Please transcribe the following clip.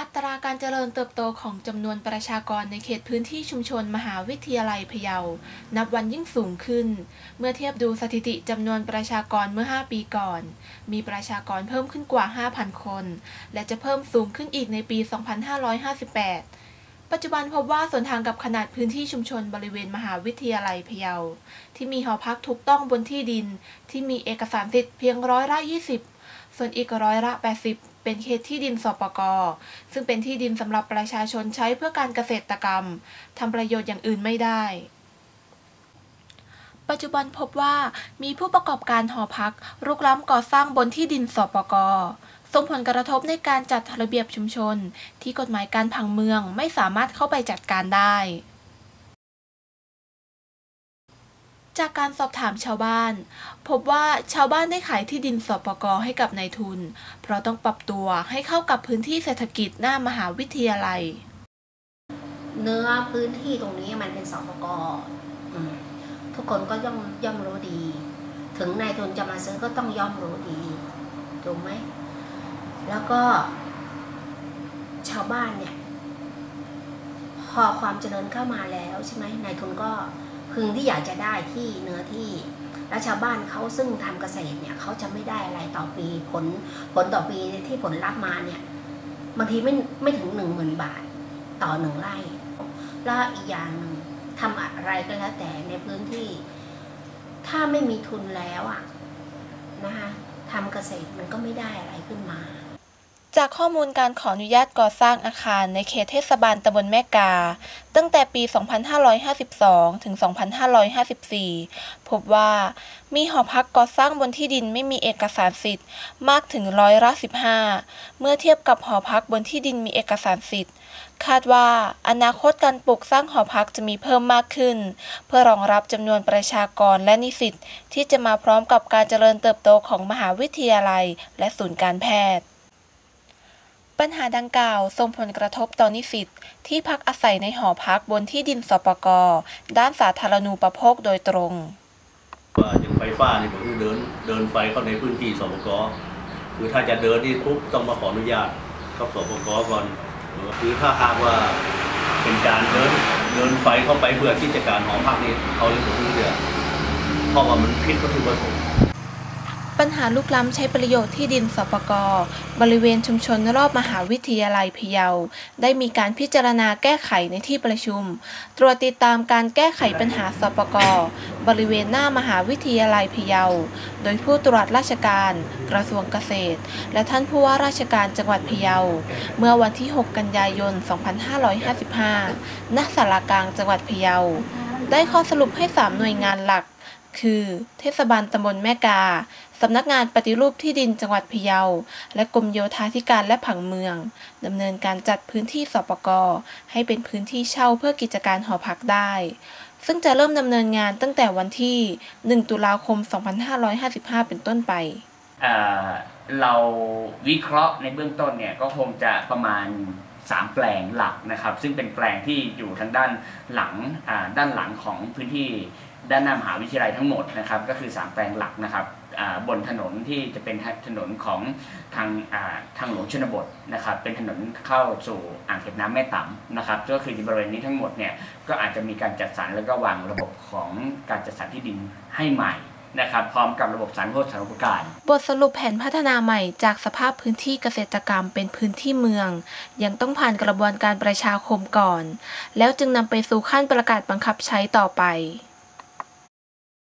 อัตราการเจริญเติบโตของจำนวนประชากรในเขตพื้นที่ชุมชนมหาวิทยาลัยพะเยา นับวันยิ่งสูงขึ้น เมื่อเทียบดูสถิติจำนวนประชากรเมื่อ 5 ปีก่อน มีประชากรเพิ่มขึ้นกว่า 5,000 คน และจะเพิ่มสูงขึ้นอีกในปี 2558 ปัจจุบันพบว่าส่วนทางกับขนาดพื้นที่ชุมชนบริเวณมหาวิทยาลัยพะเยา ที่มีหอพักถูกต้องบนที่ดิน ที่มีเอกสารสิทธิ์เพียงร้อยละ20 ส่วนอีกร้อยละ 80 เป็นเขตที่ดินสปกซึ่งเป็นที่ดินสำหรับประชาชนใช้เพื่อการเกษตรกรรมทำประโยชน์อย่างอื่นไม่ได้ปัจจุบันพบว่ามีผู้ประกอบการหอพักรุกล้ำก่อสร้างบนที่ดินสปกส่งผลกระทบในการจัดระเบียบชุมชน ที่กฎหมายการพังเมืองไม่สามารถเข้าไปจัดการได้ จากการสอบถามชาวบ้าน พบว่าชาวบ้านได้ขายที่ดินสปกให้กับนายทุน เพราะต้องปรับตัวให้เข้ากับพื้นที่เศรษฐกิจหน้ามหาวิทยาลัย เนื้อพื้นที่ตรงนี้มันเป็นสปกทุกคนก็ย่อมย่อมรู้ดี ถึงนายทุนจะมาซื้อก็ต้องย่อมรู้ดีถูกไหมแล้วก็ ชาวบ้านเนี่ย พอความเจริญเข้ามาแล้วใช่ไหมนายทุนก็ พึงที่อยากจะได้ที่เนื้อที่และชาวบ้านเขาซึ่งทำเกษตรเนี่ยเขาจะไม่ได้อะไรต่อปีผลผลต่อปีที่ผลรับมาเนี่ยบางทีไม่ไม่ถึงหนึ่งหมื่นบาทต่อหนึ่งไร่แล้วอีกอย่างหนึ่งทำอะไรก็แล้วแต่ในพื้นที่ ถ้าไม่มีทุนแล้วอะนะคะทำเกษตรมันก็ไม่ได้อะไรขึ้นมา จากข้อมูลการขออนุญาตก่อสร้างอาคารในเขตเทศบาลตำบลแม่กา ตั้งแต่ปี 2552 ถึง 2554 พบว่ามีหอพักก่อสร้างบนที่ดินไม่มีเอกสารสิทธิ์มากถึงร้อยละ15 เมื่อเทียบกับหอพักบนที่ดินมีเอกสารสิทธิ์ คาดว่าอนาคตการปลูกสร้างหอพักจะมีเพิ่มมากขึ้น เพื่อรองรับจำนวนประชากรและนิสิตที่จะมาพร้อมกับการเจริญเติบโตของมหาวิทยาลัย และศูนย์การแพทย์ ปัญหาดังกล่าวส่งผลกระทบต่อนิสิตที่พักอาศัยในหอพักบนที่ดินสปกด้านสาธารณูปโภคโดยตรงว่าอย่างไฟฟ้านี่ก็คือเดินเดินไฟเข้าในพื้นที่สปกคือถ้าจะเดินนี่ปุ๊บต้องมาขออนุญาตกับสปกก่อนคือถ้าหากว่าเป็นการเดินเดินไฟเข้าไปเพื่อที่จะการหอพักนี่เขาเลยบอกว่าเพราะว่ามันผิดวัตถุประสงค์ ปัญหาลุกล้ำใช้ประโยชน์ที่ดินสปกบริเวณชุมชนรอบมหาวิทยาลัยพะเยา ได้มีการพิจารณาแก้ไขในที่ประชุม ตรวจติดตามการแก้ไขปัญหาสปกบริเวณหน้ามหาวิทยาลัยพะเยา โดยผู้ตรวจราชการ กระทรวงเกษตร และท่านผู้ว่าราชการจังหวัดพะเยา เมื่อวันที่ 6 กันยายน 2555 ณ ศาลากลางจังหวัดพะเยา ได้ข้อสรุปให้ 3 หน่วยงานหลัก คือ เทศบาลตำบลแม่กา สำนักงานปฏิรูปที่ดินจังหวัดพะเยา และกรมโยธาธิการและผังเมือง ดำเนินการจัดพื้นที่สปกให้เป็นพื้นที่เช่าเพื่อกิจการหอพักได้ ซึ่งจะเริ่มดำเนินงานตั้งแต่วันที่ 1 ตุลาคม 2555 เป็นต้นไปเราวิเคราะห์ในเบื้องต้นเนี่ยก็คงจะประมาณ 3 แปลงหลักนะครับ ซึ่งเป็นแปลงที่อยู่ทางด้านหลังด้านหลังของพื้นที่ ด้านหน้ามหาวิทยาลัยทั้งหมดนะครับก็คือ 3 แปลงหลักนะครับบนถนนที่จะเป็นถนนของทางทางหลวงชนบทนะครับเป็นถนนเข้าสู่อ่างเก็บน้ำแม่ต่ำนะครับก็คือในบริเวณนี้ทั้งหมดเนี่ยก็อาจจะมีการจัดสรรแล้วก็วางระบบของการจัดสรรที่ดินให้ใหม่นะครับพร้อมกับระบบสารโภชนานุปการ บทสรุปแผนพัฒนาใหม่จากสภาพพื้นที่เกษตรกรรมเป็นพื้นที่เมือง ยังต้องผ่านกระบวนการประชาคมก่อน แล้วจึงนำไปสู่ขั้นประกาศบังคับใช้ต่อไป